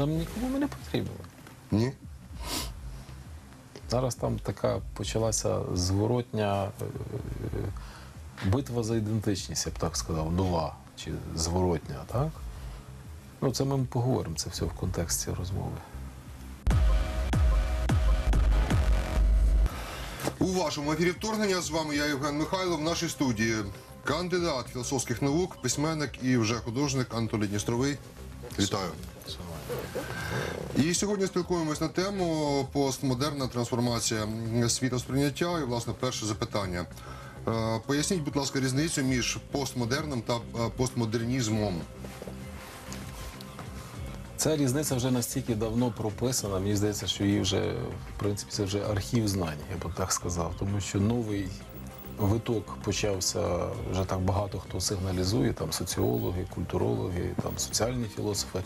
Там нікому ми не потрібно. Ні? Зараз там така почалася зворотня е, битва за ідентичність, я б так сказав, нова чи зворотня, так? Ну, це ми поговоримо, це все в контексті розмови. У вашому ефірі вторгнення з вами я Євген Михайлов. В нашій студії кандидат філософських наук, письменник і вже художник Анатолій Дністровий. Вітаю. І сьогодні спілкуємось на тему постмодерна трансформація світосприйняття. І, власне, перше запитання. Е, Поясніть, будь ласка, різницю між постмодерном та е, постмодернізмом. Ця різниця вже настільки давно прописана, мені здається, що її вже, в принципі, це вже архів знань, я б так сказав. Тому що новий виток почався вже так багато хто сигналізує, там соціологи, культурологи, там соціальні філософи.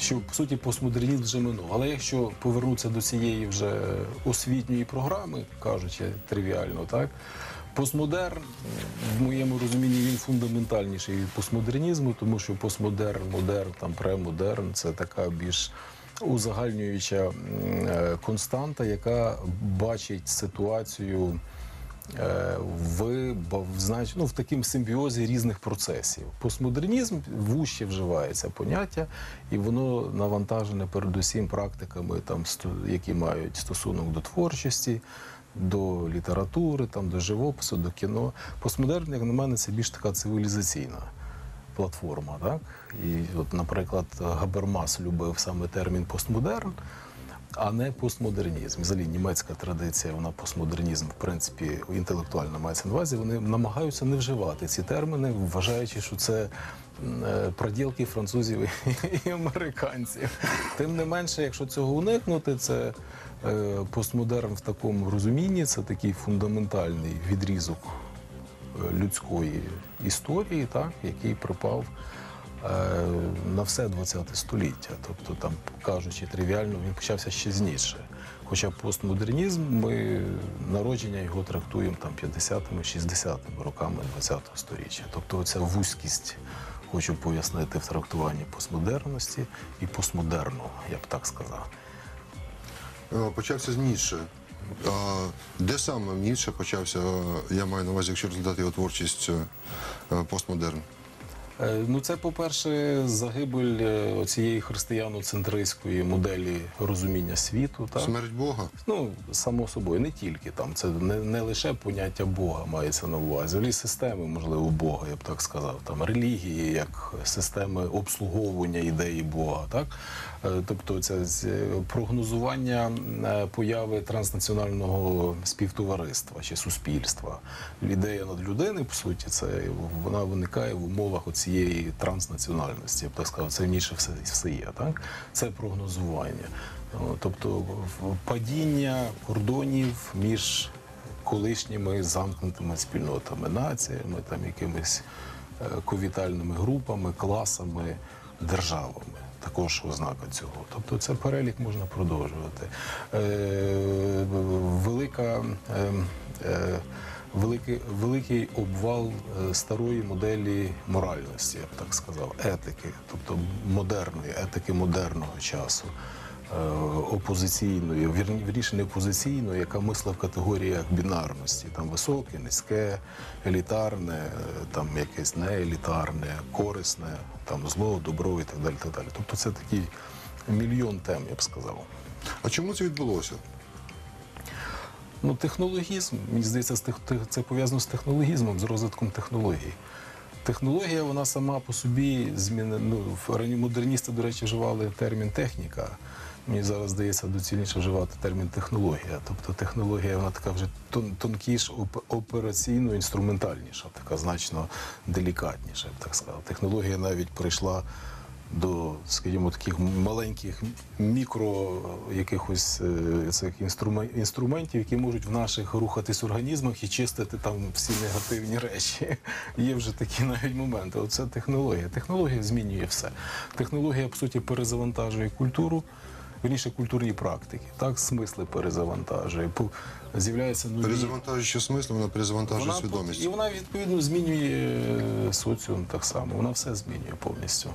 Що по суті постмодернізм вже минув. Але якщо повернутися до цієї вже освітньої програми, кажучи тривіально, так постмодерн в моєму розумінні він фундаментальніший від постмодернізму, тому що постмодерн, модерн, там премодерн це така більш узагальнююча е, константа, яка бачить ситуацію в, ба- в, знач- ну, в такому симбіозі різних процесів. Постмодернізм вуще вживається поняття, і воно навантажене передусім практиками, там, які мають стосунок до творчості, до літератури, там, до живопису, до кіно. Постмодерн, як на мене, це більш така цивілізаційна платформа. Так? І, от, наприклад, Габермас любив саме термін постмодерн, а не постмодернізм. Взагалі німецька традиція, вона постмодернізм, в принципі, інтелектуально мається на увазі. Вони намагаються не вживати ці терміни, вважаючи, що це е, проділки французів і американців. Тим не менше, якщо цього уникнути, це е, постмодерн в такому розумінні, це такий фундаментальний відрізок е, людської історії, так, який припав на все ХХ століття. Тобто, там, кажучи тривіально, він почався ще з Ніцше. Хоча постмодернізм, ми народження його трактуємо там 50-ми, 60-ми роками ХХ століття. Тобто оця вузькість, хочу пояснити в трактуванні постмодерності і постмодерну, я б так сказав. Е, Почався з Ніцше. Де саме в Ніцше почався, е, я маю на увазі, якщо розглядати його творчість е, е, постмодерн? Е, Ну, це, по-перше, загибель е, цієї християноцентристської моделі розуміння світу. Так? Смерть Бога? Ну, само собою, не тільки там. Це не, не лише поняття Бога мається на увазі, взагалі системи, можливо, Бога, я б так сказав. Там релігії, як системи обслуговування ідеї Бога. Так? Е, Тобто, це прогнозування появи транснаціонального співтовариства чи суспільства. Ідея над людини, по суті, це вона виникає в умовах цієї транснаціональності. Я б так сказав, в все, все є. Так? Це прогнозування. Тобто падіння кордонів між колишніми замкнутими спільнотами, націями, там якимись е, ковітальними групами, класами, державами. Також ознака цього. Тобто це перелік можна продовжувати. Е, велика, е, е, великий, великий обвал е, старої моделі моральності, я б так сказав, етики, тобто модерної, етики модерного часу е, опозиційної, вірні- вірніше не опозиційної, яка мисла в категоріях бінарності. Там високе, низьке, елітарне, е, там якесь неелітарне, корисне, там зло, добро і так далі. Так далі. Тобто це такий мільйон тем, я б сказав. А чому це відбулося? Ну, технологізм, мені здається, це пов'язано з технологізмом, з розвитком технологій. Технологія, вона сама по собі зміни. Ну, модерністи, до речі, вживали термін техніка. Мені зараз здається доцільніше вживати термін технологія. Тобто технологія вона така вже тон, тонкіша, оп- операційно інструментальніша, така значно делікатніша, я б так сказав. Технологія навіть прийшла до, скажімо, таких маленьких мікро якихось е, цих інструмен- інструментів, які можуть в наших рухатись організмах і чистити там всі негативні речі. Є вже такі навіть моменти. Оце технологія. Технологія змінює все. Технологія, по суті, перезавантажує культуру. Вірніше культурні практики, так, смисли перезавантажує. З'являється нові... Перезавантажуючи смисл, вона перезавантажує Вона свідомість. І вона відповідно змінює е, соціум так само. Вона все змінює повністю.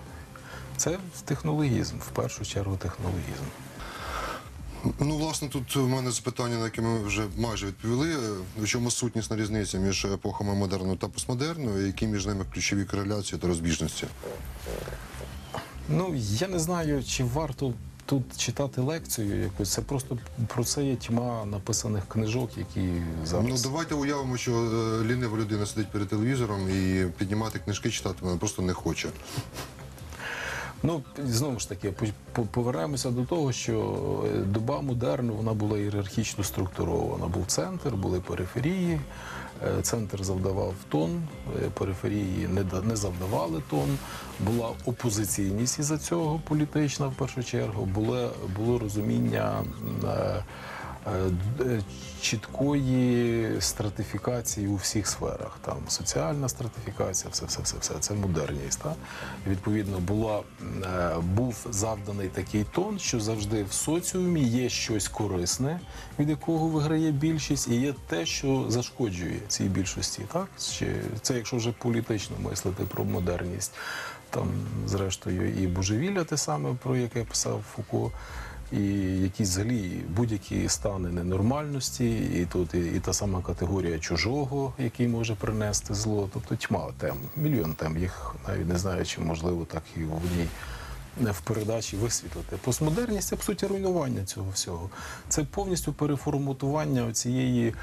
Це технологізм, в першу чергу технологізм. Ну, власне, тут у мене запитання, на яке ми вже майже відповіли. В чому сутнісна різниця між епохами модерну та постмодерну, і які між ними ключові кореляції та розбіжності? Ну, я не знаю, чи варто тут читати лекцію якусь. Це просто про це є тьма написаних книжок, які зараз. Ну, давайте уявимо, що е, лінива людина сидить перед телевізором і піднімати книжки читати вона просто не хоче. Ну, знову ж таки, по- по- повернемося до того, що е, доба модерну вона була ієрархічно структурована. Був центр, були периферії. Е, Центр завдавав тон, е, периферії не, завдавали тон. Була опозиційність із-за цього політична в першу чергу. Було, було розуміння чіткої стратифікації у всіх сферах. Там соціальна стратифікація, все, все, все, все. Це модерність. Та? Відповідно, була, е, був завданий такий тон, що завжди в соціумі є щось корисне, від якого виграє більшість, і є те, що зашкоджує цій більшості. Так? Це якщо вже політично мислити про модерність. Там, зрештою, і божевілля те саме, про яке писав Фуко, і якісь взагалі будь-які стани ненормальності, і тут і, і та сама категорія чужого, який може принести зло. Тобто тьма тем, мільйон тем. Їх навіть не знаю, чи можливо так і в одній не в передачі висвітлити. Постмодерність це по суті руйнування цього всього. Це повністю переформатування цієї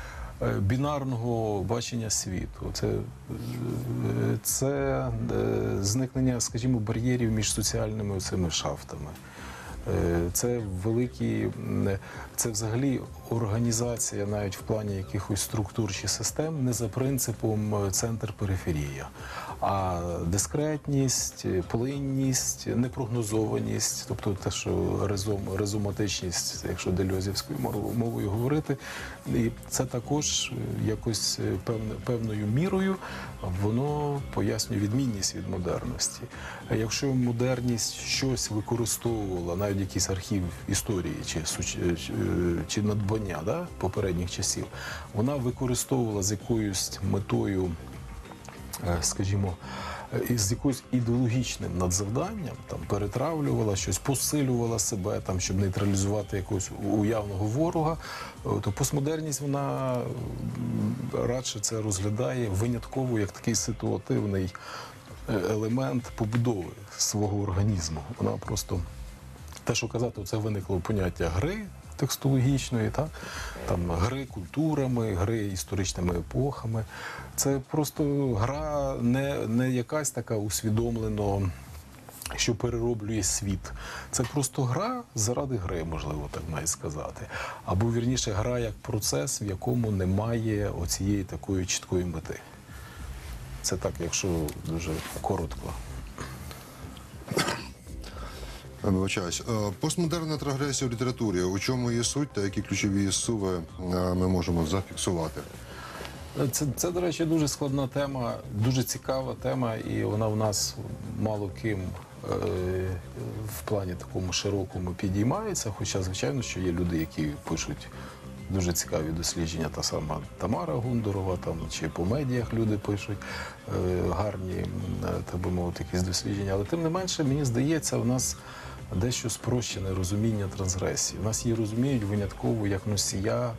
е, бінарного бачення світу. Це, е, це е, зникнення, скажімо, бар'єрів між соціальними цими шафтами. Е, Це великі, це взагалі організація навіть в плані якихось структур чи систем не за принципом е, центр-периферія, а дискретність, плинність, непрогнозованість, тобто те, що резум, резуматичність, якщо дельозівською мов- мовою говорити, і це також якось певне, певною мірою воно пояснює відмінність від модерності. Якщо модерність щось використовувала, навіть якийсь архів історії чи, чи, чи надбання да, попередніх часів, вона використовувала з якоюсь метою скажімо, е, із якоюсь ідеологічним надзавданням, там перетравлювала щось, посилювала себе, там, щоб нейтралізувати якогось уявного ворога, е, то постмодерність вона радше це розглядає винятково як такий ситуативний е, елемент побудови свого організму. Вона просто те, що казати, це виникло поняття гри текстологічної, так? там гри культурами, гри історичними епохами. Це просто гра не, не якась така усвідомлено. Що перероблює світ. Це просто гра заради гри, можливо, так навіть сказати. Або вірніше, гра як процес, в якому немає оцієї такої чіткої мети. Це так, якщо дуже коротко. Вибачаюсь. Е, Постмодерна трагедія в літературі. У чому її суть та які ключові суви е, ми можемо зафіксувати? Це, це, до речі, дуже складна тема, дуже цікава тема, і вона в нас мало ким е, в плані такому широкому підіймається. Хоча, звичайно, що є люди, які пишуть дуже цікаві дослідження, та сама Тамара Гундорова, там чи по медіях люди пишуть гарні, так би мовити, якісь дослідження. Але тим не менше, мені здається, в нас дещо спрощене розуміння трансгресії. У нас її розуміють винятково як носія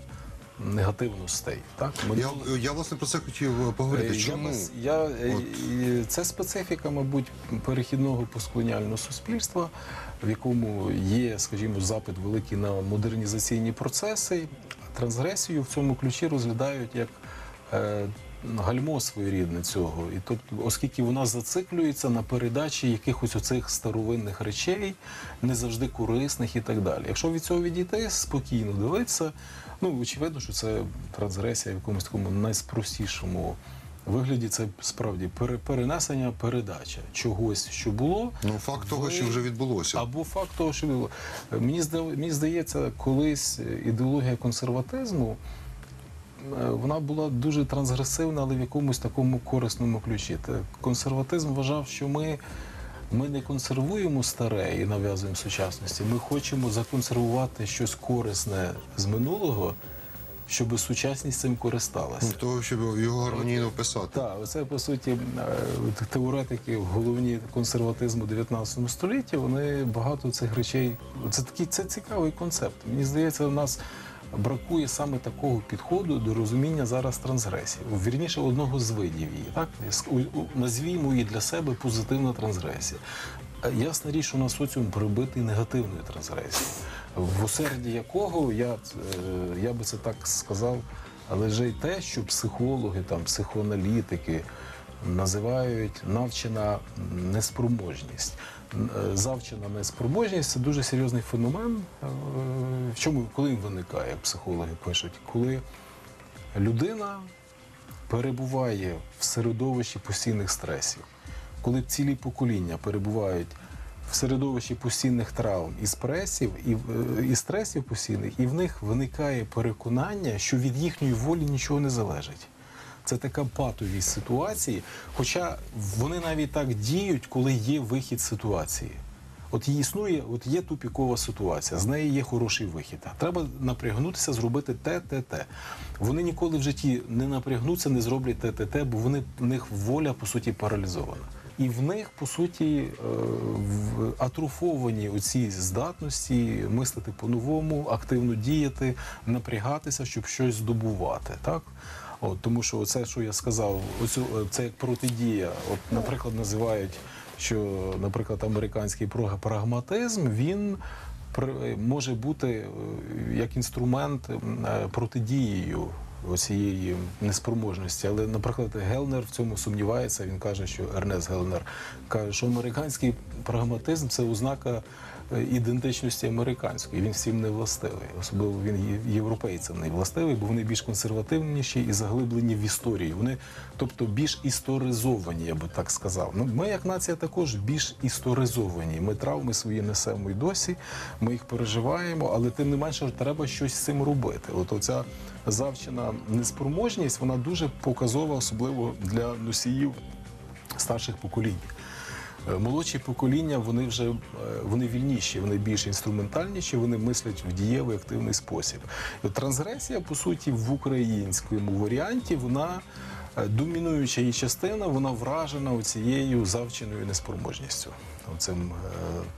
негативностей. Так? Я, я власне про це хотів поговорити. Е, Я, я, е, От. це специфіка, мабуть, перехідного постколоніального суспільства, в якому є, скажімо, запит великий на модернізаційні процеси. Трансгресію в цьому ключі розглядають як е, гальмо своєрідне цього. І тобто, оскільки вона зациклюється на передачі якихось оцих старовинних речей, не завжди корисних і так далі. Якщо від цього відійти, спокійно дивитися, ну очевидно, що це трансгресія в якомусь такому найспростішому вигляді. Це справді перенесення, передача чогось, що було. Ну, факт того, що вже відбулося. або факт того, що було. Мені здається, колись ідеологія консерватизму. Е, Вона була дуже трансгресивна, але в якомусь такому корисному ключі. Консерватизм вважав, що ми, ми не консервуємо старе і нав'язуємо сучасності. Ми хочемо законсервувати щось корисне з минулого щоб сучасність цим користалася. Для того, щоб його гармонійно вписати. Так, оце по суті е, теоретики головні консерватизму 19 столітті. Вони багато цих речей. Це такий це цікавий концепт. Мені здається, у нас бракує саме такого підходу до розуміння зараз трансгресії. Вірніше одного з видів її. Так назвімо її для себе позитивна трансгресія. Е, Ясна річ, що на соціум прибитий негативною трансгресією, в осерді якого я, е, я би це так сказав, лежить те, що психологи, там, психоаналітики називають навчена неспроможність. Е, Завчена неспроможність це дуже серйозний феномен. Е, В чому коли виникає, як психологи пишуть, коли людина перебуває в середовищі постійних стресів, коли цілі покоління перебувають в середовищі постійних травм і спресів, і, е, і стресів постійних, і в них виникає переконання, що від їхньої волі нічого не залежить. Це така патовість ситуації, хоча вони навіть так діють, коли є вихід ситуації. От її існує, от є тупікова ситуація, з неї є хороший вихід. Треба напрягнутися, зробити те, те, те. Вони ніколи в житті не напрягнуться, не зроблять те, те, те, бо вони в них воля по суті паралізована. І в них по суті е, атрофовані оці здатності мислити по-новому, активно діяти, напрягатися, щоб щось здобувати. Так? От, тому що це, що я сказав, оцю, е, це як протидія. От, наприклад, називають, що, наприклад, американський прагматизм він може бути е, як інструмент е, протидією цієї неспроможності. Але, наприклад, Гелнер в цьому сумнівається. Він каже, що Ернест Гелнер каже, що американський прагматизм це ознака ідентичності американської. Він всім не властивий. Особливо він європейцям не властивий, бо вони більш консервативніші і заглиблені в історії. Вони, тобто, більш історизовані, я би так сказав. Ну, ми, як нація, також більш історизовані. Ми травми свої несемо і досі, ми їх переживаємо, але тим не менше треба щось з цим робити. От оця завчена неспроможність, вона дуже показова, особливо для носіїв старших поколінь. Е, Молодші покоління вони вже е, вони вільніші, вони більш інструментальніші, вони мислять в дієвий активний спосіб. І от трансгресія, по суті, в українському варіанті вона е, домінуюча її частина, вона вражена цією завченою неспроможністю. Цим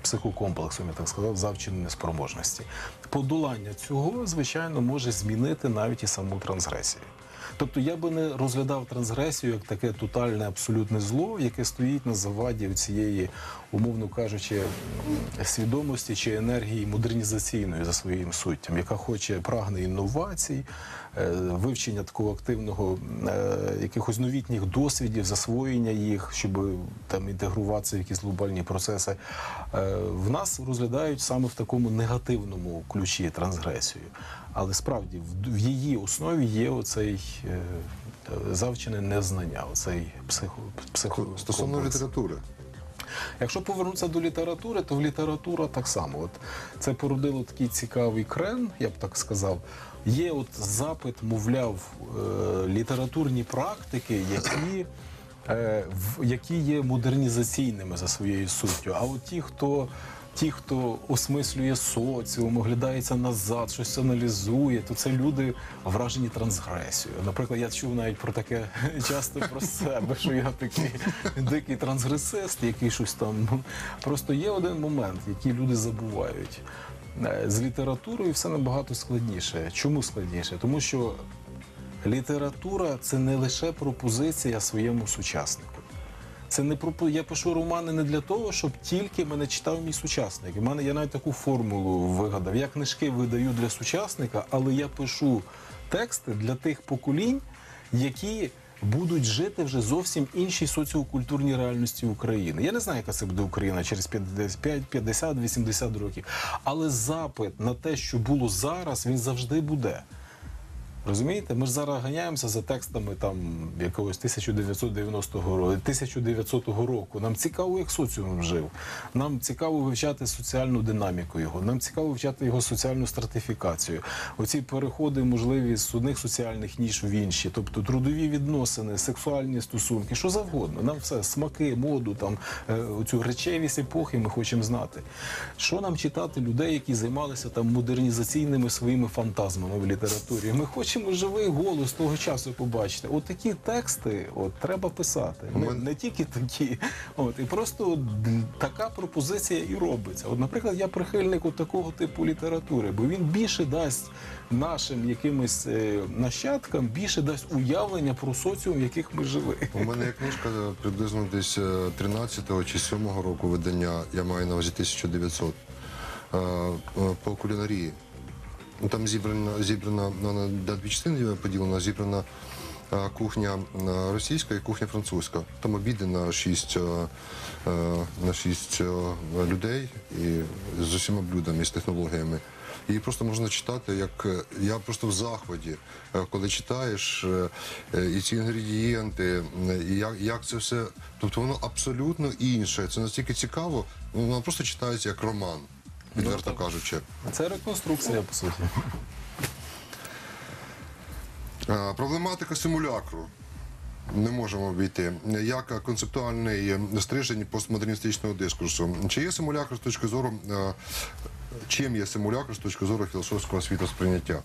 психокомплексом, я так сказав, завченої неспроможності. Подолання цього, звичайно, може змінити навіть і саму трансгресію. Тобто я би не розглядав трансгресію як таке тотальне абсолютне зло, яке стоїть на заваді цієї, умовно кажучи, свідомості чи енергії модернізаційної за своїм суттям, яка хоче прагне інновацій, е, вивчення такого активного е, якихось новітніх досвідів, засвоєння їх, щоб там інтегруватися в якісь глобальні процеси. Е, В нас розглядають саме в такому негативному ключі трансгресію. Але справді в, її основі є оцей е, завчене незнання, оцей психо, психо Стосовно літератури. Якщо повернутися до літератури, то в література так само. От це породило такий цікавий крен, я б так сказав. Є от запит, мовляв, е, літературні практики, які, е, які є модернізаційними за своєю суттю. А от ті, хто. Ті, хто осмислює соціум, оглядається назад, щось аналізує, то це люди вражені трансгресією. Наприклад, я чув навіть про таке часто про себе, що я такий дикий трансгресист, який щось там. Просто є один момент, який люди забувають. Е, З літературою все набагато складніше. Чому складніше? Тому що література це не лише пропозиція своєму сучаснику. Це не про я пишу романи не для того, щоб тільки мене читав мій сучасник. У мене я навіть таку формулу вигадав. Я книжки видаю для сучасника, але я пишу тексти для тих поколінь, які будуть жити вже зовсім іншій соціокультурній реальності України. Я не знаю, яка це буде Україна через 55, 50, 80 років. Але запит на те, що було зараз, він завжди буде. Розумієте, ми ж зараз ганяємося за текстами там якогось 1990 року, 1900 року. Нам цікаво, як соціум жив. Нам цікаво вивчати соціальну динаміку його. Нам цікаво вивчати його соціальну стратифікацію. Оці переходи можливі з одних соціальних ніж в інші, тобто трудові відносини, сексуальні стосунки, що завгодно. Нам все смаки, моду, там е, оцю речевість епохи ми хочемо знати. Що нам читати людей, які займалися там модернізаційними своїми фантазмами в літературі? Ми хочемо хочемо живий голос того часу побачити. От такі тексти от, треба писати. Не, не тільки такі. От, і просто от така пропозиція і робиться. От, наприклад, я прихильник от такого типу літератури, бо він більше дасть нашим якимось е, нащадкам, більше дасть уявлення про соціум, в яких ми жили. У мене є книжка приблизно десь 13-го чи 7-го року видання, я маю на увазі 1900, е, е, по кулінарії. Ну, Там зібрана, зібрана ну, на на дві частини поділена, зібрана кухня російська і кухня французька. Там обіди на шість, на шість людей і з усіма блюдами, з технологіями. Її просто можна читати, як я просто в захваті, коли читаєш е, і ці інгредієнти, і як, як це все. Тобто воно абсолютно інше. Це настільки цікаво, воно просто читається як роман, відверто кажучи. Це реконструкція, по суті. Е, Проблематика симулякру. Не можемо обійти. Як концептуальний стрижень постмодерністичного дискурсу. Чи є симулякр з точки зору, е, чим є симулякр з точки зору філософського світосприйняття?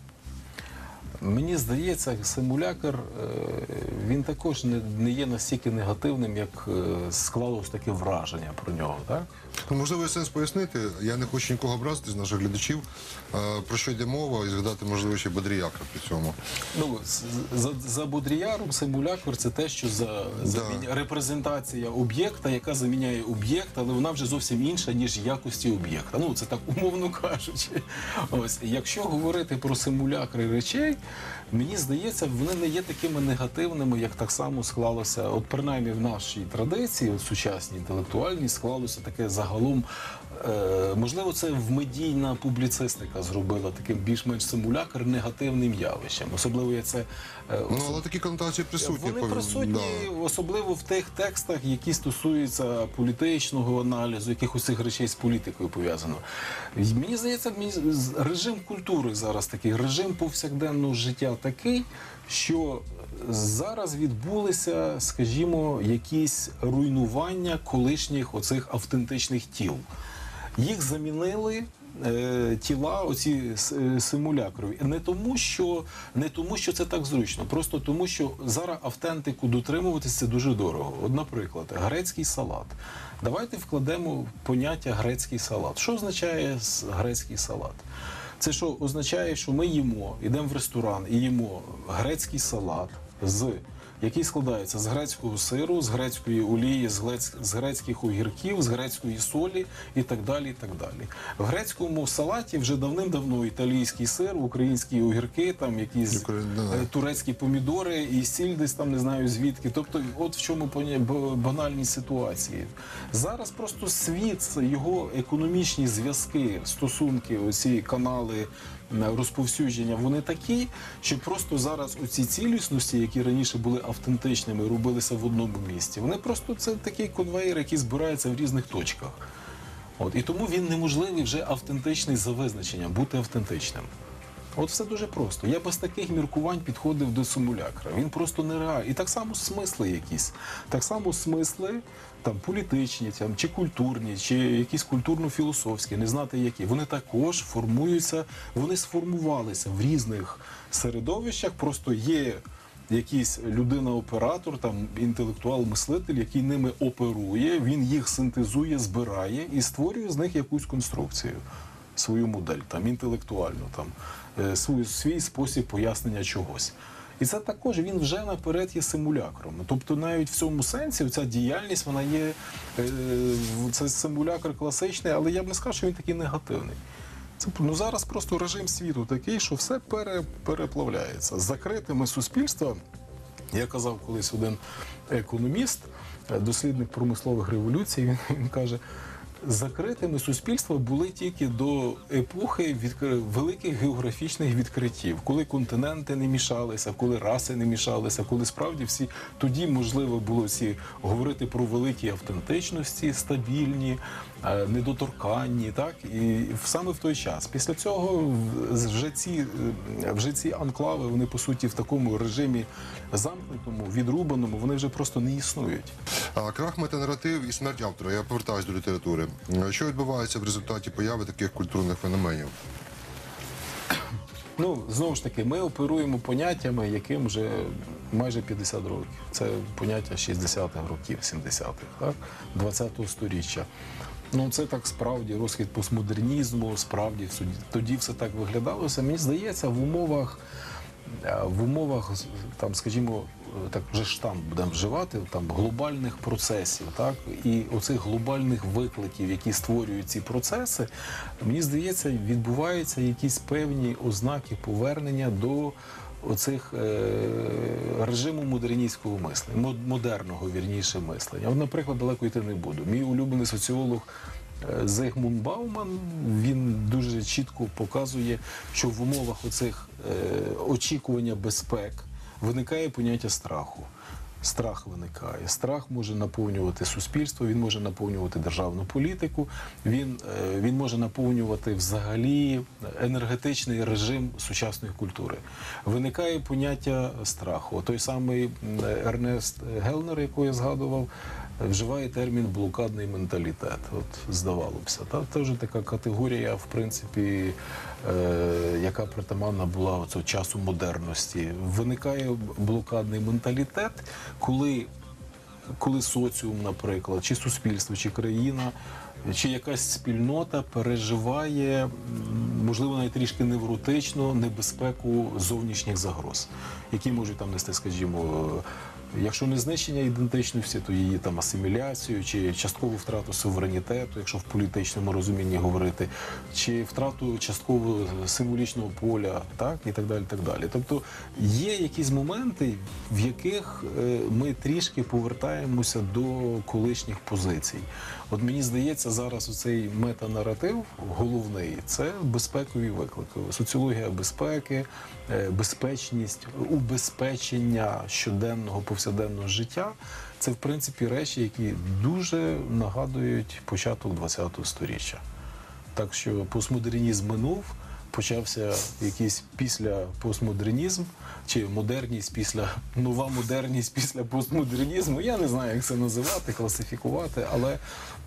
Мені здається, симулякр е, він також не, є настільки негативним, як склалось таке враження про нього. Так? Ну, можливо, є сенс пояснити. Я не хочу нікого образити з наших глядачів. Е, Про що йде мова, і згадати, можливо, ще Бодріяка при цьому. Ну, за, за Бодріяром симулякр це те, що за, заміня- репрезентація об'єкта, яка заміняє об'єкт, але вона вже зовсім інша, ніж якості об'єкта. Ну, це так умовно кажучи. Ось, якщо говорити про симулякри речей, мені здається, вони не є такими негативними, як так само склалося, от принаймні в нашій традиції, от сучасній інтелектуальній, склалося таке загалом. Е, можливо, це в медійна публіцистика зробила таким більш-менш симулякр негативним явищем. Особливо я це е, Ну, але такі конотації присутні. вони присутні, да. особливо в тих текстах, які стосуються політичного аналізу, якихось цих речей з політикою пов'язано. Мені здається, режим культури зараз такий, режим повсякденного життя такий, що зараз відбулися, скажімо, якісь руйнування колишніх оцих автентичних тіл. Їх замінили. е, Тіла, оці е, симулякрові, не тому, що не тому, що це так зручно, просто тому, що зараз автентику дотримуватися це дуже дорого. От, наприклад, грецький салат. Давайте вкладемо поняття грецький салат. Що означає грецький салат? Це що означає, що ми їмо, йдемо в ресторан і їмо грецький салат з який складається з грецького сиру, з грецької олії, з, глець, з грецьких огірків, з грецької солі і так далі. і так далі. В грецькому салаті вже давним-давно італійський сир, українські огірки, там якісь Ukraine, е, турецькі помідори і сіль десь там не знаю звідки. Тобто, от в чому банальність ситуації. Зараз просто світ, його економічні зв'язки, стосунки, оці канали розповсюдження, вони такі, що просто зараз оці цілісності, які раніше були автентичними, робилися в одному місці. Вони просто це такий конвейер, який збирається в різних точках. От і тому він неможливий вже автентичний за визначенням, бути автентичним. От все дуже просто. Я без таких міркувань підходив до симулякра. Він просто нереальний. І так само смисли якісь. Так само смисли там політичні, там, чи культурні, чи якісь культурно-філософські, не знати які. Вони також формуються, вони сформувалися в різних середовищах. Просто є якийсь людина-оператор, там інтелектуал-мислитель, який ними оперує, він їх синтезує, збирає і створює з них якусь конструкцію, свою модель, там інтелектуальну, там свій, свій спосіб пояснення чогось. І це також він вже наперед є симулякром. Тобто, навіть в цьому сенсі ця діяльність вона є е, це симулякр класичний, але я б не сказав, що він такий негативний. Це ну зараз просто режим світу такий, що все пере, переплавляється. З закритими суспільства, я казав колись один економіст, е, дослідник промислових революцій, він, він каже. Закритими суспільства були тільки до епохи великих географічних відкриттів, коли континенти не мішалися, коли раси не мішалися, коли справді всі тоді можливо було всі говорити про великі автентичності, стабільні, недоторканні, так і саме в той час. Після цього вже ці е, вже ці анклави, вони по суті в такому режимі замкнутому, відрубаному, вони вже просто не існують. А, Крах метанаратив і смерть автора. Я повертаюся до літератури. Що відбувається в результаті появи таких культурних феноменів? Ну, знову ж таки, ми оперуємо поняттями, яким вже майже 50 років. Це поняття 60-х років, 70-х, так? 20-го сторіччя. Ну, це так справді розхід постмодернізму, справді тоді, все так виглядалося. Мені здається, в умовах, е, в умовах, там, скажімо, е, так вже штам будемо вживати, там глобальних процесів, так і оцих глобальних викликів, які створюють ці процеси, мені здається, відбуваються якісь певні ознаки повернення до оцих е, режиму модерністського мислення, мод- модерного вірніше мислення. От, наприклад, далеко йти не буду. Мій улюблений соціолог. е, Зигмунд Бауман він дуже чітко показує, що в умовах оцих е, очікування безпек виникає поняття страху. Страх виникає. Страх може наповнювати суспільство, він може наповнювати державну політику, він, е, він може наповнювати взагалі енергетичний режим сучасної культури. Виникає поняття страху. Той самий Ернест Гелнер, якого я згадував, вживає термін блокадний менталітет. От здавалося та вже така категорія, в принципі, е, яка притаманна була оцього часу модерності. Виникає блокадний менталітет, коли коли соціум, наприклад, чи суспільство, чи країна, чи якась спільнота переживає, можливо, навіть трішки невротично небезпеку зовнішніх загроз, які можуть там нести, скажімо. Якщо не знищення ідентичності, то її там асиміляцію чи часткову втрату суверенітету, якщо в політичному розумінні говорити, чи втрату частково символічного поля, так і так далі. так далі. Тобто є якісь моменти, в яких е, ми трішки повертаємося до колишніх позицій. От мені здається, зараз у цей метанаратив головний це безпекові виклики, соціологія безпеки, е, безпечність, убезпечення щоденного повсякденного життя. Це в принципі речі, які дуже нагадують початок ХХ століття. Так що постмодернізм минув, почався якийсь після постмодернізм, чи модерність після нова модерність після постмодернізму. Я не знаю, як це називати, класифікувати, але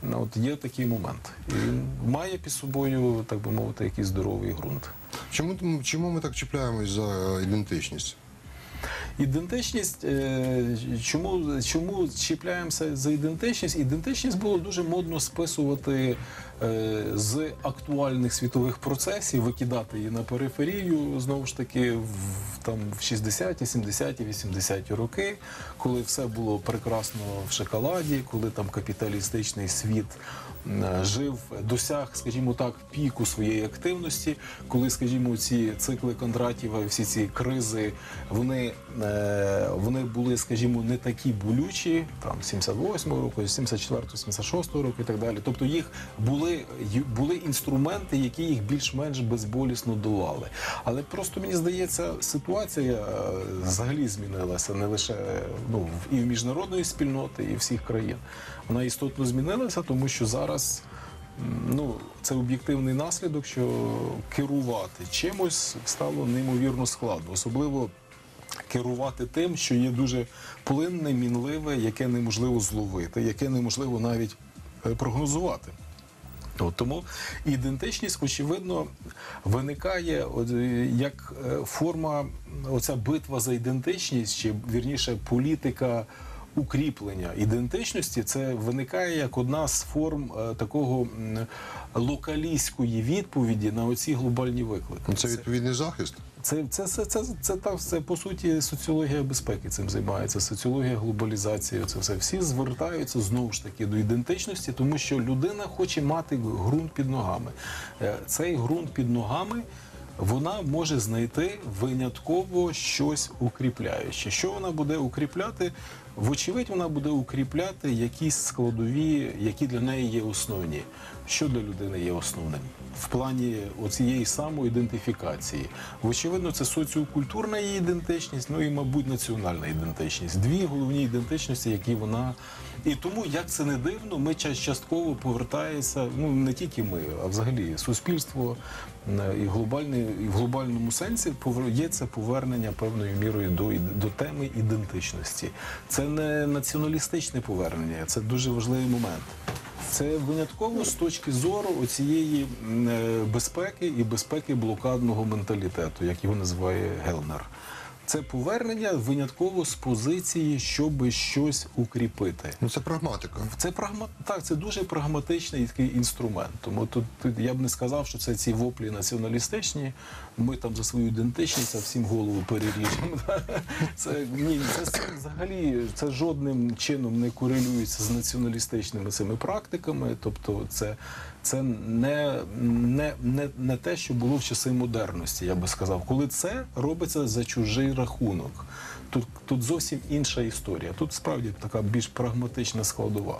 ну, от є такий момент. І він має під собою, так би мовити, якийсь здоровий ґрунт. Чому, чому ми так чіпляємось за ідентичність? Ідентичність, е, чому, чому чіпляємося за ідентичність? Ідентичність було дуже модно списувати е, з актуальних світових процесів, викидати її на периферію знову ж таки в там в 60-ті, 70-ті, 80-ті роки, коли все було прекрасно в шоколаді, коли там капіталістичний світ жив, досяг, скажімо так, піку своєї активності, коли, скажімо, ці цикли Кондратєва, всі ці кризи, вони, е, вони були, скажімо, не такі болючі, там 78-го року, 74-го, 76-го року і так далі. Тобто їх були, були інструменти, які їх більш-менш безболісно долали. Але просто мені здається, ситуація е, взагалі змінилася не лише е, ну, і в міжнародної спільноти, і всіх країн. Вона істотно змінилася, тому що зараз. Ну, це об'єктивний наслідок, що керувати чимось стало неймовірно складно, особливо керувати тим, що є дуже плинне, мінливе, яке неможливо зловити, яке неможливо навіть е, прогнозувати. От, тому ідентичність, очевидно, виникає е, як е, форма, оця битва за ідентичність, чи вірніше політика укріплення ідентичності, це виникає як одна з форм е, такого локалістської відповіді на оці глобальні виклики. Ну, Це відповідний захист. Це, це, це, це, це, так, це по суті соціологія безпеки цим займається, соціологія глобалізації. Це все всі звертаються знову ж таки до ідентичності, тому що людина хоче мати ґрунт під ногами. Е, Цей ґрунт під ногами. Вона може знайти винятково щось укріпляюче. Що вона буде укріпляти? Вочевидь, вона буде укріпляти якісь складові, які для неї є основні. Що для людини є основним в плані оцієї самоідентифікації? Вочевидно, це соціокультурна її ідентичність, ну і, мабуть, національна ідентичність. Дві головні ідентичності, які вона. І тому, як це не дивно, ми ча- частково повертаємося, ну не тільки ми, а взагалі суспільство і і в глобальному сенсі є це повернення певною мірою до, до теми ідентичності. Це не націоналістичне повернення, це дуже важливий момент. Це винятково з точки зору оцієї м, е, безпеки і безпеки блокадного менталітету, як його називає Гелнер. Це повернення винятково з позиції, щоб щось укріпити. Ну це прагматика. Це прагма... так, це дуже прагматичний такий інструмент. Тому тут я б не сказав, що це ці воплі націоналістичні. Ми там за свою ідентичність а всім голову переріжемо. Це ні, це, взагалі це жодним чином не корелюється з націоналістичними цими практиками. Тобто, це, це не, не, не, не те, що було в часи модерності, я би сказав. Коли це робиться за чужий рахунок. Тут, тут зовсім інша історія. Тут справді така більш прагматична складова.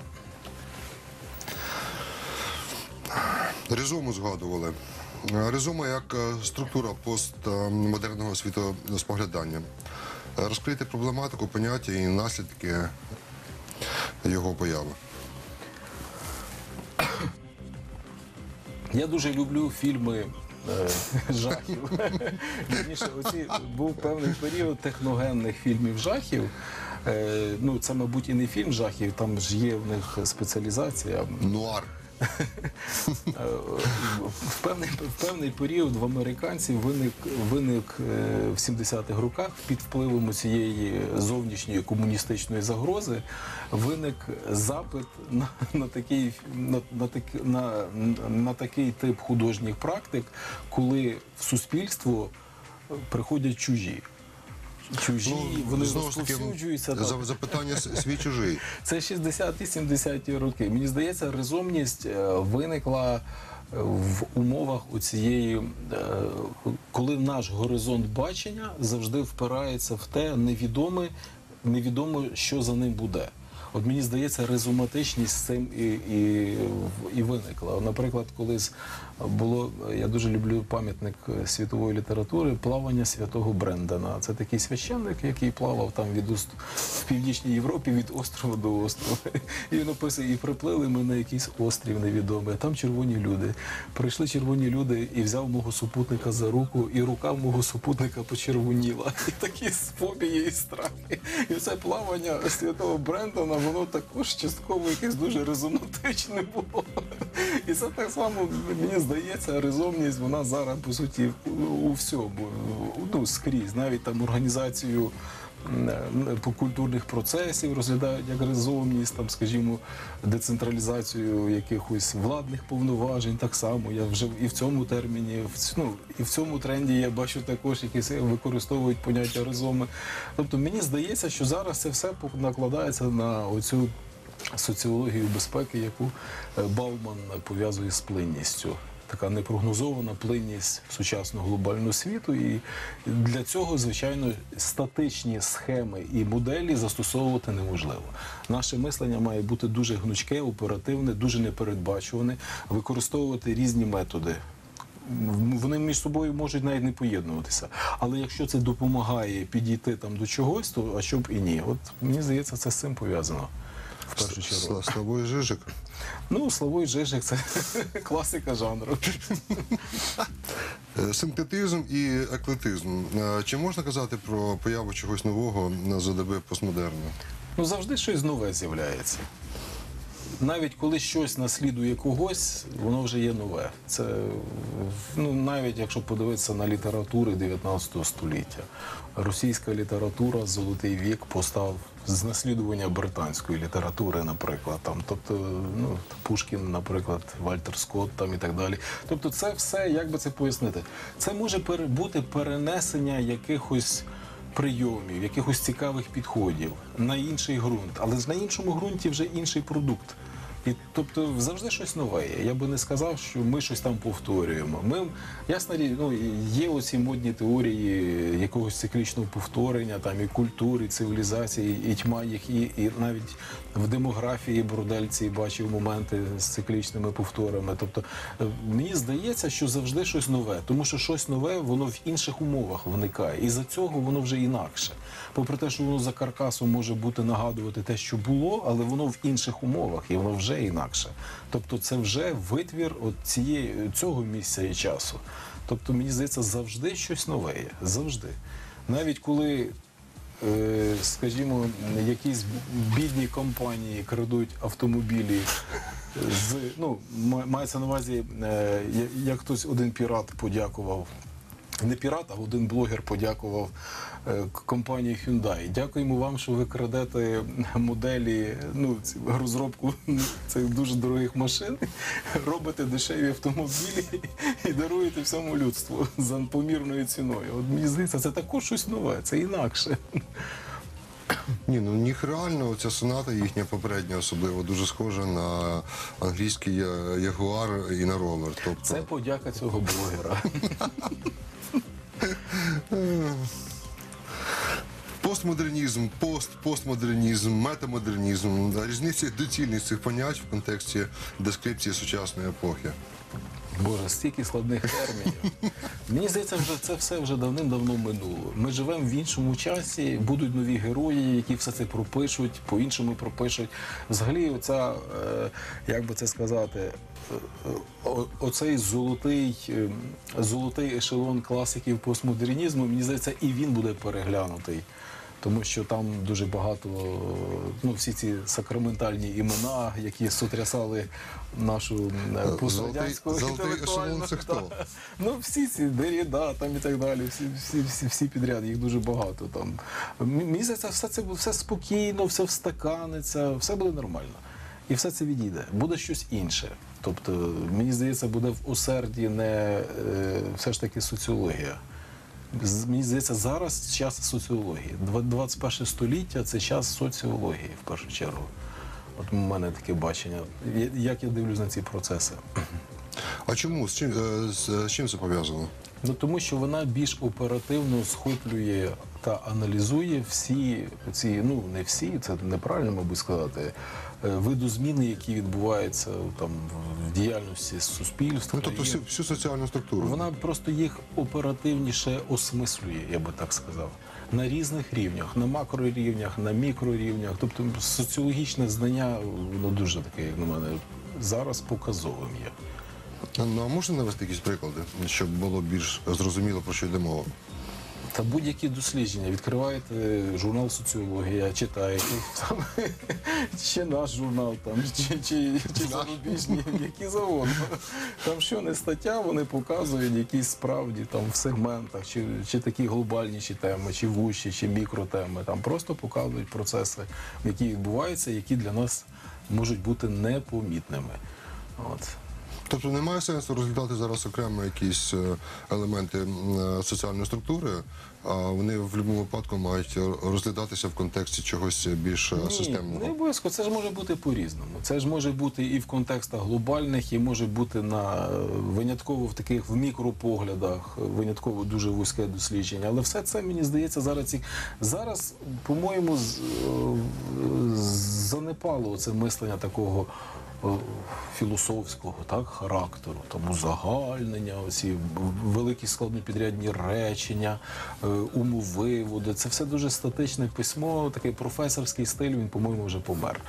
Резуму згадували. Е, Резума як е, структура постмодерного світоспоглядання. Е, Розкрийте проблематику, поняття і наслідки його появи. Я дуже люблю фільми. е, Жахів. Вірніше, оці був певний період техногенних фільмів жахів. Е, Ну, це, мабуть, і не фільм жахів, там ж є в них спеціалізація. Нуар. В певний, в певний період в американців виник, виник е, в 70-х роках під впливом цієї зовнішньої комуністичної загрози виник запит на, на, такий, на, на, на, на такий тип художніх практик, коли в суспільство приходять чужі. Чужі, вони Ну, знову ж таки, розповсюджуються. так. запитання свій чужий. Це 60-70-ті роки. Мені здається, резомність е, виникла е, в умовах оцієї, е, коли наш горизонт бачення завжди впирається в те невідоме, невідомо, що за ним буде. От мені здається, резуматичність з цим і, і, і виникла. Наприклад, колись було, я дуже люблю пам'ятник світової літератури плавання святого Брендана. Це такий священник, який плавав там від ост... в північній Європі від острова до острова. І він описує, і приплили ми на якийсь острів невідомий. а Там червоні люди. Прийшли червоні люди і взяв мого супутника за руку, і рука мого супутника почервоніла. І такі фобії і страхи. І це плавання святого Брендана, воно також частково якесь дуже резонатичне було. І це так само, мені здається, резомність, вона зараз, по суті, у- всьому, ну, скрізь, навіть там організацію по культурних процесів розглядають як резомність, там, скажімо, децентралізацію якихось владних повноважень, так само. Я вже і в цьому терміні, ну, і в цьому тренді я бачу також, якісь використовують поняття резоми. Тобто мені здається, що зараз це все накладається на оцю соціологію безпеки, яку е, Бауман пов'язує з плинністю. Така непрогнозована плинність сучасного глобального світу, і для цього, звичайно, статичні схеми і моделі застосовувати неможливо. Наше мислення має бути дуже гнучке, оперативне, дуже непередбачуване, використовувати різні методи. Вони між собою можуть навіть не поєднуватися. Але якщо це допомагає підійти там до чогось, то а що б і ні? От мені здається, це з цим пов'язано. В першу чергу. Сла- Славой Жижик. Ну, Славой Жижик це класика жанру. Е, Синтетизм і еклетизм. Е, Чи можна казати про появу чогось нового на ЗДБ постмодерну? Ну, завжди щось нове з'являється. Навіть коли щось наслідує когось, воно вже є нове. Це ну, навіть якщо подивитися на літератури 19 століття. Російська література Золотий вік постав з наслідування британської літератури, наприклад. Там, тобто, ну, Пушкін, наприклад, Вальтер Скотт там і так далі. Тобто, це все, як би це пояснити? Це може бути перенесення якихось прийомів, якихось цікавих підходів на інший ґрунт, але на іншому ґрунті вже інший продукт. І тобто завжди щось нове. Я би не сказав, що ми щось там повторюємо. Ми ясна річ, ну є оці модні теорії якогось циклічного повторення, там і культури, і цивілізації, і тьма їх, і, і навіть в демографії Брудельці бачив моменти з циклічними повторами. Тобто е, мені здається, що завжди щось нове, тому що щось нове воно в інших умовах виникає, і за цього воно вже інакше. Попри те, що воно за каркасом може бути нагадувати те, що було, але воно в інших умовах і воно вже інакше. Тобто, це вже витвір от цієї цього місця і часу. Тобто, мені здається, завжди щось нове є. Завжди. Навіть коли е, скажімо, якісь бідні компанії крадуть автомобілі з ну мається на увазі, е, як хтось один пірат подякував. Не пірат, а один блогер подякував компанії Hyundai. Дякуємо вам, що ви крадете моделі, ну розробку цих дуже дорогих машин, робите дешеві автомобілі і даруєте всьому людству за помірною ціною. От мені здається, це також щось нове, це інакше. Ні, ну у них реально ця соната їхня попередня, особливо дуже схожа на англійський ягуар і на ровер. Тобто Це подяка цього блогера. постмодернізм, пост, постмодернізм, метамодернізм. Різниця доцільність цих понять в контексті дескрипції сучасної епохи. Боже, стільки складних термінів. Мені здається, вже це все вже давним-давно минуло. Ми живемо в іншому часі, будуть нові герої, які все це пропишуть, по-іншому пропишуть. Взагалі, оця, е, як би це сказати, е, е, оцей золотий, золотий ешелон класиків постмодернізму, мені здається, і він буде переглянутий. Тому що там дуже багато, ну всі ці сакраментальні імена, які сотрясали нашу пострадянську інтелектуальну- ешелон це хто? Ну всі ці Деріда там і так далі, всі, всі, всі, всі підряд, їх дуже багато там. М- Мені здається, все це все спокійно, все встаканиться, все буде нормально. І все це відійде. Буде щось інше. Тобто, мені здається, буде в усерді не е, все ж таки соціологія. Мені здається, зараз час соціології. 21 століття це час соціології в першу чергу. От у мене таке бачення. Як я дивлюсь на ці процеси? А чому? З чим, е, з, з чим це пов'язано? Ну тому що вона більш оперативно схоплює та аналізує всі ці, ну не всі, це неправильно, мабуть, сказати, е, видозміни, які відбуваються там в діяльності суспільства. Ну, тобто всю, всю соціальну структуру. Вона просто їх оперативніше осмислює, я би так сказав. На різних рівнях, на макрорівнях, на мікрорівнях. Тобто соціологічне знання, воно дуже таке, як на мене, зараз показовим є. Ну, а можна навести якісь приклади, щоб було більш зрозуміло, про що йде мова? Та будь-які дослідження. Відкриваєте журнал соціологія, читаєте там, чи наш журнал, там, чи, чи, чи зарубіжні, які завгодно. Там що не стаття, вони показують якісь справді там в сегментах, чи, чи такі глобальніші теми, чи вущі, чи мікротеми. Там просто показують процеси, які відбуваються, які для нас можуть бути непомітними. От. Тобто немає сенсу розглядати зараз окремо якісь е, елементи е, соціальної структури, а вони в будь-якому випадку мають розглядатися в контексті чогось більш е, Ні, системного. не обов'язково. Це ж може бути по-різному. Це ж може бути і в контекстах глобальних, і може бути на винятково в таких в мікропоглядах, винятково дуже вузьке дослідження. Але все це мені здається зараз зараз, по-моєму, з- занепало це мислення такого. Е, Філософського так характеру, там узагальнення, оці великі складнопідрядні речення, е, умовиводи. Це все дуже статичне письмо, такий професорський стиль. Він, по-моєму, вже помер.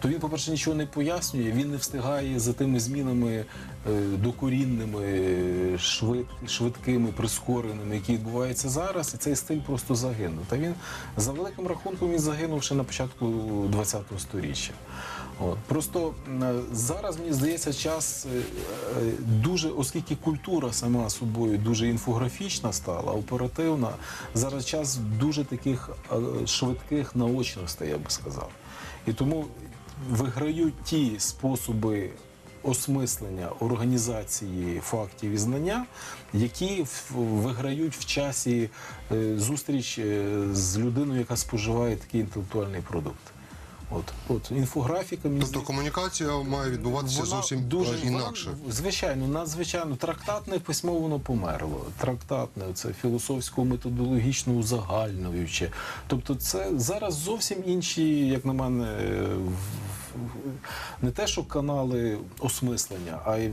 То він, по-перше, нічого не пояснює. Він не встигає за тими змінами е, докорінними, швид, швидкими, прискореними, які відбуваються зараз, і цей стиль просто загинув. Та він за великим рахунком він загинув ще на початку ХХ століття. От. Просто зараз мені здається час е, е, дуже, оскільки культура сама собою дуже інфографічна стала, оперативна. Зараз час дуже таких е, швидких наочностей, я би сказав. І тому виграють ті способи осмислення організації фактів і знання, які виграють в часі зустріч з людиною, яка споживає такий інтелектуальний продукт. От, от інфографіка мені Тобто комунікація має відбуватися вона зовсім дуже інакше. вона, звичайно, надзвичайно трактатне письмо воно померло. Трактатне, це філософсько-методологічно узагальнююче. Тобто, це зараз зовсім інші, як на мене, не те, що канали осмислення, а й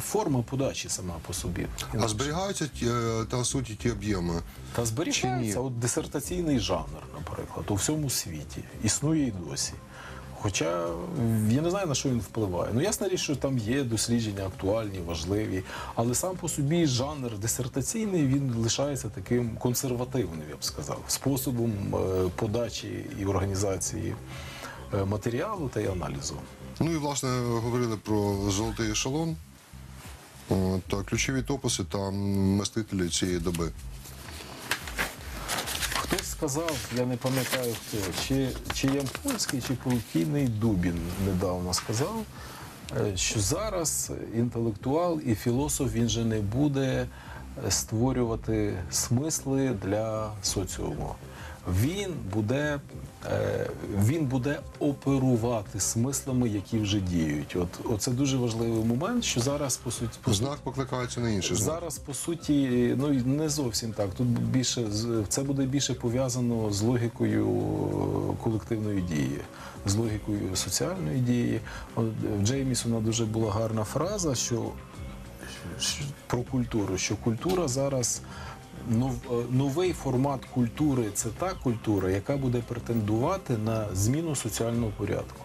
форма подачі сама по собі. А зберігаються е, та суті ті об'єми. Та Чи зберігається от дисертаційний жанр, наприклад, у всьому світі. Існує і досі. Хоча я не знаю, на що він впливає. Ну, ясна річ, що там є дослідження актуальні, важливі, але сам по собі жанр дисертаційний він лишається таким консервативним, я б сказав, способом е, подачі і організації матеріалу та й аналізу. Ну і власне говорили про золотий ешелон та ключові топоси та мистителі цієї доби. Хтось сказав, я не пам'ятаю хто, чи, чи Ямпольський, чи покійний Дубін недавно сказав, е, що зараз інтелектуал і філософ він же не буде е, створювати смисли для соціуму. Він буде, е, він буде оперувати смислами, які вже діють. От оце дуже важливий момент, що зараз по суті по Знак покликається на інший знак. Зараз по суті, ну не зовсім так. Тут більше це буде більше пов'язано з логікою е, колективної дії, з логікою соціальної дії. От, В Джеймісона дуже була гарна фраза, що- про культуру, що культура зараз. е, Новий формат культури це та культура, яка буде претендувати на зміну соціального порядку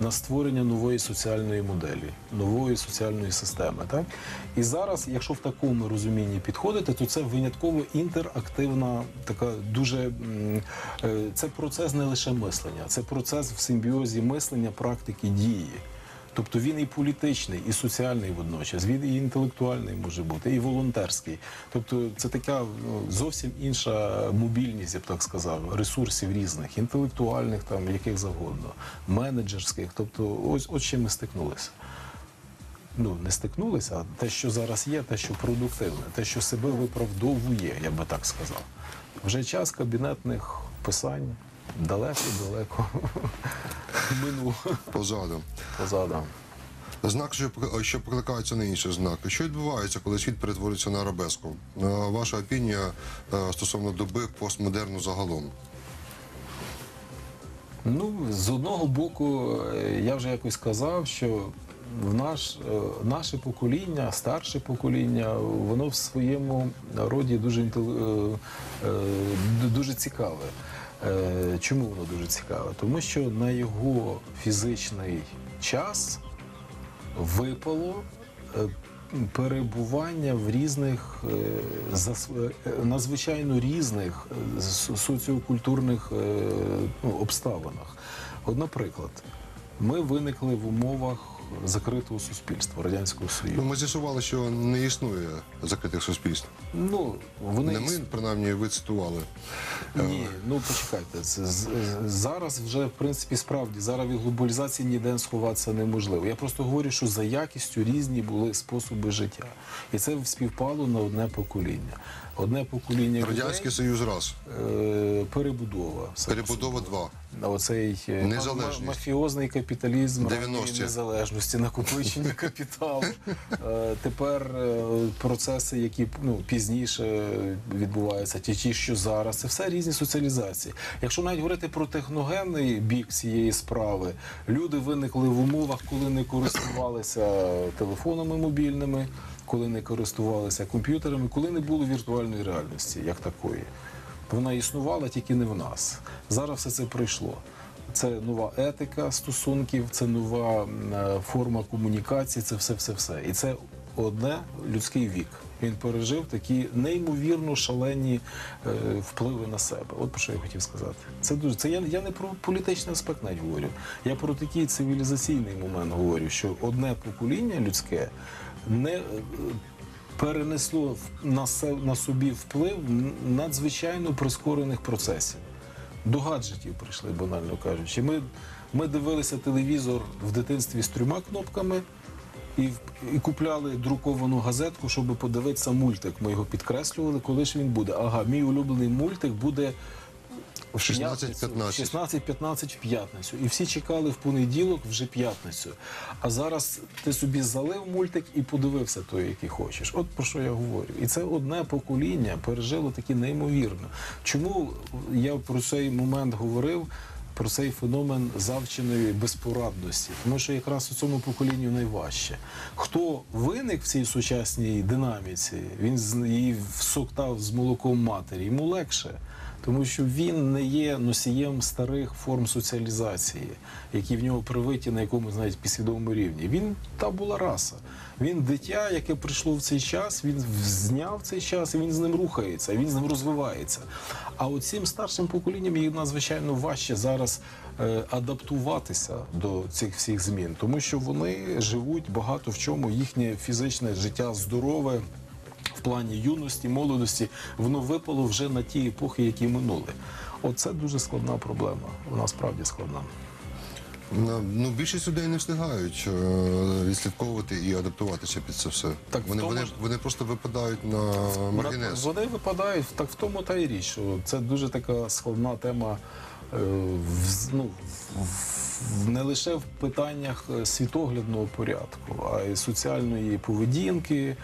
на створення нової соціальної моделі, нової соціальної системи. Так? І зараз, якщо в такому розумінні підходити, то це винятково інтерактивна, така дуже е, це процес не лише мислення, це процес в симбіозі мислення, практики, дії. Тобто він і політичний, і соціальний водночас, він і інтелектуальний може бути, і волонтерський. Тобто це така ну, зовсім інша мобільність, я б так сказав, ресурсів різних, інтелектуальних, там яких завгодно, менеджерських. Тобто, ось з чим ми стикнулися. Ну, не стикнулися, а те, що зараз є, те, що продуктивне, те, що себе виправдовує, я би так сказав. Вже час кабінетних писань далеко-далеко минув Позаду. позаду. Знак, що, що покликається на інший знак. Що відбувається, коли світ перетворюється на арабеску? Е, Ваша опінія е, стосовно доби постмодерну загалом? Ну, з одного боку, е, я вже якось сказав, що в наш, наше покоління, старше покоління, воно в своєму роді дуже, дуже цікаве. Е, Чому воно дуже цікаве? Тому що на його фізичний час випало е, перебування в різних е, надзвичайно різних соціокультурних ну, обставинах. От, наприклад, ми виникли в умовах закритого суспільства Радянського Ну, ми з'ясували, що не існує закритих суспільств. Ну, вони Не ми, принаймні, ви цитували. Ні, ну почекайте. з- з- Зараз вже в принципі справді зараз від глобалізації ніде сховатися неможливо. Я просто говорю, що за якістю різні були способи життя, і це співпало на одне покоління. Одне покоління Радянський людей, Союз раз. е, перебудова. Перебудова два. На оцей е, Незалежність. мафіозний капіталізм 90-ті. незалежності, накопичення капіталу. Е, Тепер е, процеси, які ну, пізніше відбуваються, ті, ті, що зараз, це все різні соціалізації. Якщо навіть говорити про техногенний бік цієї справи, люди виникли в умовах, коли не користувалися телефонами мобільними, коли не користувалися комп'ютерами, коли не було віртуальної реальності як такої. Вона існувала тільки не в нас. Зараз все це пройшло. Це нова етика стосунків, це нова е, форма комунікації, це все, все, все. І це одне людський вік. Він пережив такі неймовірно шалені е, впливи на себе. От про що я хотів сказати. Це дуже це я, я не про політичний аспект навіть говорю. Я про такий цивілізаційний момент говорю, що одне покоління людське не е, перенесло на, на собі вплив надзвичайно прискорених процесів. До гаджетів прийшли, банально кажучи. Ми, ми дивилися телевізор в дитинстві з трьома кнопками і, і купляли друковану газетку, щоб подивитися мультик. Ми його підкреслювали, коли ж він буде. Ага, мій улюблений мультик буде. В 16:15. п'ятницю, 16-15 в п'ятницю. І всі чекали в понеділок вже п'ятницю. А зараз ти собі залив мультик і подивився той, який хочеш. От про що я говорю. І це одне покоління пережило такі неймовірно. Чому я про цей момент говорив? Про цей феномен завченої безпорадності, тому що якраз у цьому поколінню найважче. Хто виник в цій сучасній динаміці, він її всоктав з молоком матері, йому легше. Тому що він не є носієм старих форм соціалізації, які в нього привиті на якомусь навіть підсвідомому рівні. Він та була раса. Він дитя, яке прийшло в цей час, він зняв цей час і він з ним рухається, він з ним розвивається. А от цим старшим поколінням їм надзвичайно важче зараз е, адаптуватися до цих всіх змін, тому що вони живуть багато в чому їхнє фізичне життя здорове плані юності, молодості, воно випало вже на ті епохи, які минули. Оце дуже складна проблема. Вона справді складна. Ну, більшість людей не встигають е, відслідковувати і адаптуватися під це все. Так вони, тому вони, вони просто випадають на маргінез. Вони випадають так в тому та й річ, що це дуже така складна тема. е, в- Ну, в- не лише в питаннях е, світоглядного порядку, а й соціальної поведінки,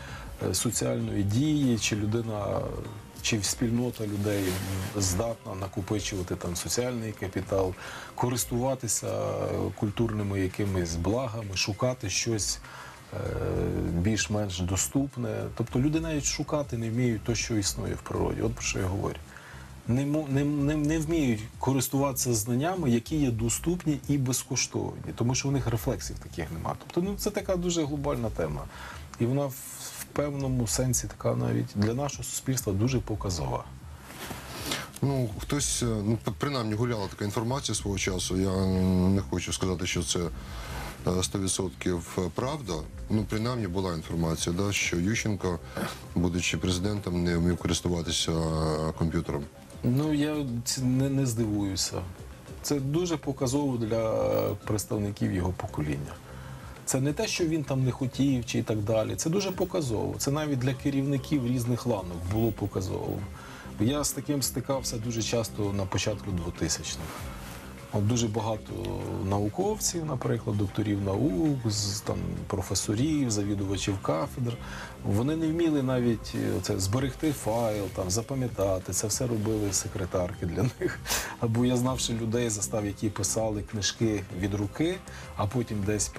соціальної дії, чи людина, чи спільнота людей здатна накопичувати там соціальний капітал, користуватися е, культурними якимись благами, шукати щось е, більш-менш доступне. Тобто люди навіть шукати не вміють то, що існує в природі. От про що я говорю. Не, не, не, не вміють користуватися знаннями, які є доступні і безкоштовні, тому що у них рефлексів таких немає. Тобто, ну це така дуже глобальна тема. І вона в певному сенсі така навіть для нашого суспільства дуже показова. Ну, хтось, е, ну, принаймні гуляла така інформація свого часу. Я не хочу сказати, що це е, 100% правда. Ну, принаймні була інформація, да, що Ющенко, будучи президентом, не вмів користуватися е, комп'ютером. Ну я не, не здивуюся. Це дуже показово для представників його покоління. Це не те, що він там не хотів чи і так далі. Це дуже показово. Це навіть для керівників різних ланок було показово. Я з таким стикався дуже часто на початку 2000-х. Дуже багато науковців, наприклад, докторів наук, там професорів, завідувачів кафедр. Вони не вміли навіть е, це зберегти файл, там запам'ятати. Це все робили секретарки для них. Або я знав, що людей застав, які писали книжки від руки, а потім десь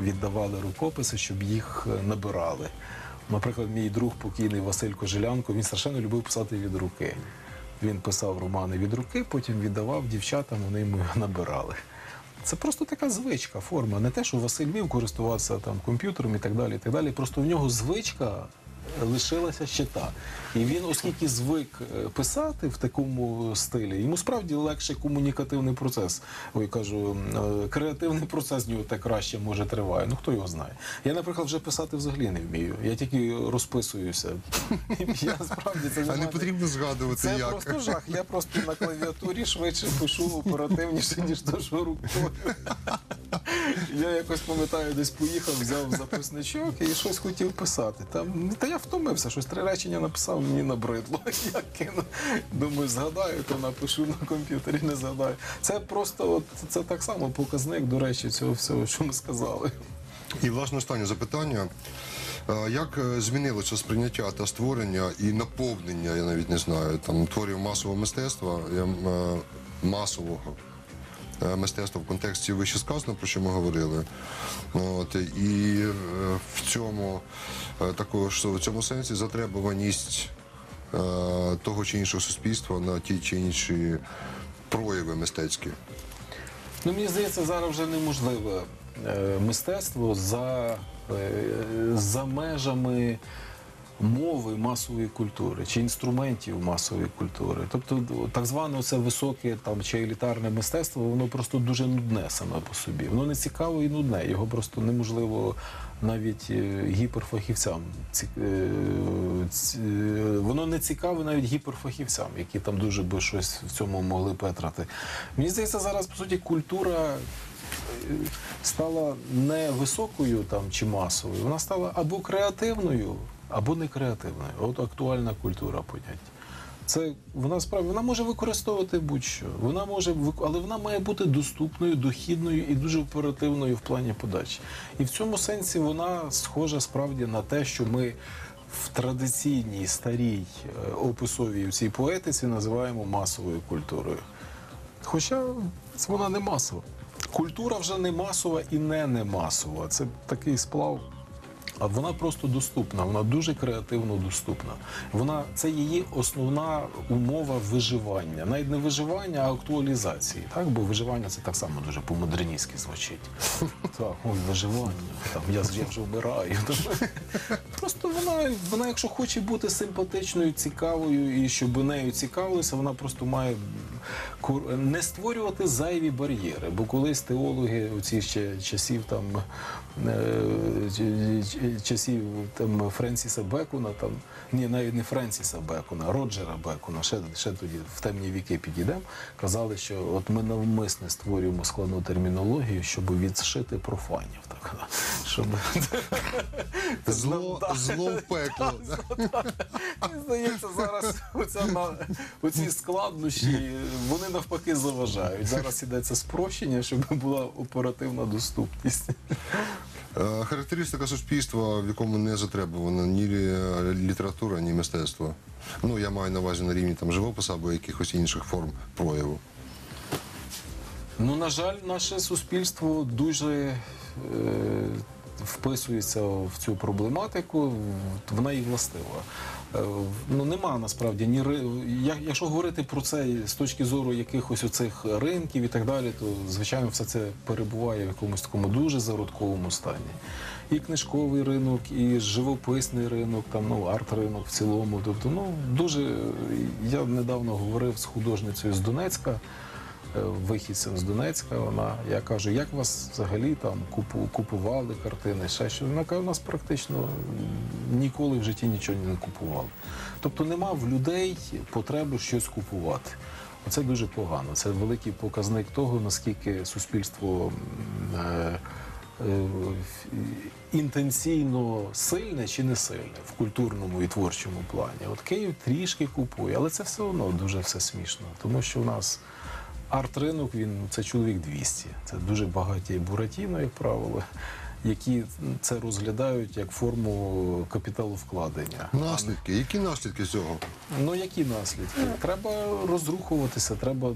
віддавали рукописи, щоб їх е, набирали. Наприклад, мій друг покійний Василь Кожелянко, він страшенно любив писати від руки. Він писав романи від руки, потім віддавав дівчатам, вони йому набирали. Це просто така звичка, форма. Не те, що Василь Вів користуватися там комп'ютером і так далі. І так далі. Просто в нього звичка лишилася ще та. І він, оскільки звик е, писати в такому стилі, йому справді легше комунікативний процес. Ой, кажу, е, креативний процес в нього так краще може триває. Ну хто його знає. Я, наприклад, вже писати взагалі не вмію. Я тільки розписуюся. Я справді це А не потрібно згадувати, Це як. просто жах. Я просто на клавіатурі швидше пишу оперативніше, ніж що рукою. Я якось пам'ятаю, десь поїхав, взяв записничок і щось хотів писати. Там та я втомився, щось три речення написав, мені набридло. Я кину. Думаю, згадаю, то напишу на комп'ютері, не згадаю. Це просто от, це так само показник, до речі, цього всього, що ми сказали. І власне останнє запитання. Як е, змінилося сприйняття та створення і наповнення, я навіть не знаю, там творів масового мистецтва, е, масового е, мистецтва в контексті вище сказано, про що ми говорили. От, і в цьому також в цьому сенсі затребуваність того чи іншого суспільства на ті чи інші прояви мистецькі. Ну, мені здається, зараз вже неможливе е, мистецтво за, е, за межами мови масової культури чи інструментів масової культури. Тобто, так зване це високе там чи елітарне мистецтво, воно просто дуже нудне саме по собі. Воно не цікаве і нудне. Його просто неможливо навіть е, гіперфахівцям. ці- е, ці- е, Воно не цікаве навіть гіперфахівцям, які там дуже би щось в цьому могли петрати. Мені здається, зараз по суті культура стала не високою там чи масовою, вона стала або креативною, або не креативною. От актуальна культура поняття. Це вона справді вона може використовувати будь-що. Вона може але вона має бути доступною, дохідною і дуже оперативною в плані подачі. І в цьому сенсі вона схожа справді на те, що ми в традиційній старій е, описовій цій поетиці називаємо масовою культурою. Хоча вона не масова. Культура вже не масова і не не масова. Це такий сплав а вона просто доступна, вона дуже креативно доступна. Вона це її основна умова виживання, навіть не виживання, а актуалізації. Так, бо виживання це так само дуже по-модерністськи звучить. Так, ой, виживання. Там я, вже вмираю. Просто вона, вона, якщо хоче бути симпатичною, цікавою і щоб нею цікавилися, вона просто має не створювати зайві бар'єри. Бо колись теологи у ці ще часів там е, часів там Френсіса Бекуна, там ні, навіть не Френсіса Бекуна, Роджера Бекуна, ще, ще тоді в темні віки підійдемо. Казали, що от ми навмисне створюємо складну термінологію, щоб відшити профанів. Так, щоб Зло, зло в пекло. Здається, зараз на оці складнощі вони навпаки заважають. Зараз ідеться спрощення, щоб була оперативна доступність. Е, Характеристика суспільства, в якому не затребувана ні лі- література, ні мистецтво. Ну, я маю на увазі на рівні там живопису або якихось інших форм прояву. Ну, на жаль, наше суспільство дуже е, вписується в цю проблематику, вона і властива. Е, ну, нема насправді ні Якщо говорити про це з точки зору якихось оцих ринків і так далі, то звичайно все це перебуває в якомусь такому дуже зародковому стані. І книжковий ринок, і живописний ринок, там ну арт-ринок в цілому. Тобто, ну дуже я недавно говорив з художницею з Донецька е, вихідцем з Донецька. Вона я кажу, як вас взагалі там купу, купували картини? Ще що вона каже, нас практично ніколи в житті нічого не купували. Тобто нема в людей потреби щось купувати. Оце дуже погано. Це великий показник того, наскільки суспільство е, інтенційно сильне чи не сильне в культурному і творчому плані. От Київ трішки купує, але це все одно дуже все смішно, тому що в нас арт-ринок він це чоловік 200. Це дуже багаті буратіно, як правило, які це розглядають як форму капіталовкладення. Наслідки. Які наслідки цього? Ну які наслідки? Треба розрухуватися, треба.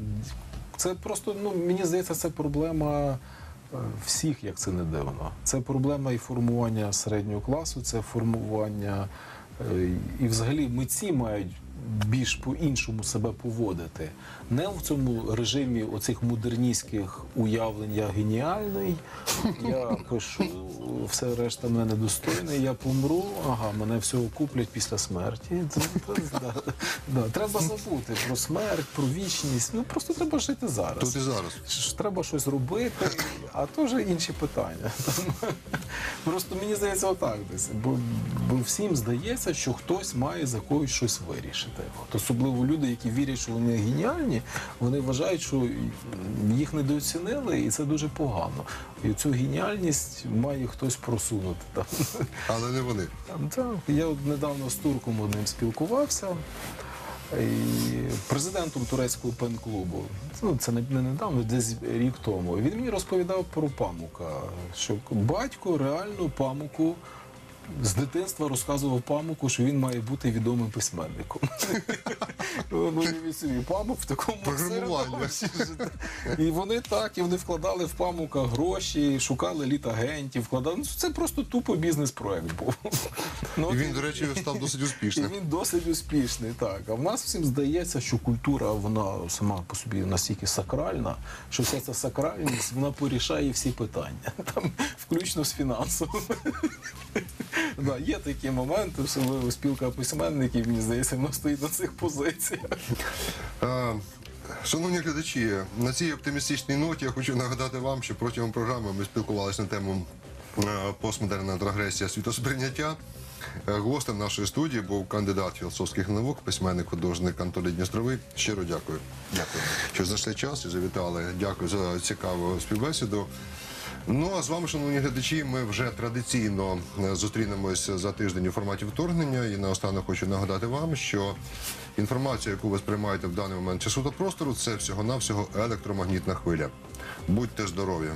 Це просто, ну мені здається, це проблема е, всіх, як це не дивно. Це проблема і формування середнього класу, це формування. е, І взагалі митці мають більш по-іншому себе поводити. Не в цьому режимі оцих модерністських уявлень я геніальний, я пишу, все решта мене недостойне, я помру, ага, мене всього куплять після смерті. Це, це, да, да. Треба забути про смерть, про вічність. Ну просто треба жити зараз. Тут і зараз. Ж треба щось робити, а то вже інші питання. Просто мені здається, отак десь. Бо, бо всім здається, що хтось має за когось щось вирішити. От особливо люди, які вірять, що вони геніальні, вони вважають, що їх недооцінили, і це дуже погано. І цю геніальність має хтось просунути. Там. Але не вони. Там, Так, я от недавно з турком одним спілкувався. І президентом турецького пен-клубу. Ну, це не, не недавно, десь рік тому. Він мені розповідав про памука, що батько реально памуку з дитинства розказував памуку, що він має бути відомим письменником. Ну, уявіть собі, памук в такому середовищі. І вони так, і вони вкладали в памука гроші, шукали літагентів, вкладали. Ну, це просто тупо бізнес-проект був. Ну, І він, до речі, став досить і успішним. він досить успішний, так. А в нас всім здається, що культура вона сама по собі настільки сакральна, що вся ця сакральність вона порішає всі питання, там, включно з фінансовими. Да, є такі моменти, особливо спілка письменників, мені здається, вона стоїть на цих позиціях. Е, Шановні глядачі, на цій оптимістичній ноті я хочу нагадати вам, що протягом програми ми спілкувалися на тему е, постмодерна трагресія світосприйняття. Е, Гостем нашої студії був кандидат філософських наук, письменник, художник Анатолій Дністровий. Щиро дякую. Дякую, що знайшли час і завітали. Дякую за цікаву співбесіду. Ну а з вами, шановні глядачі, ми вже традиційно зустрінемося зустрінемось за тиждень у форматі вторгнення. І наостанок хочу нагадати вам, що інформація, яку ви сприймаєте в даний момент часу та простору, це всього-навсього електромагнітна хвиля. Будьте здорові!